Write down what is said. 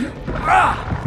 Ah!